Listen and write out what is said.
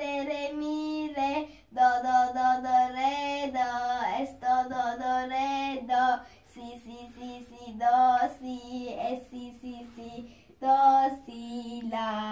re re mi re do do do do re do esto do do re do si si si si do si es si si si do si la.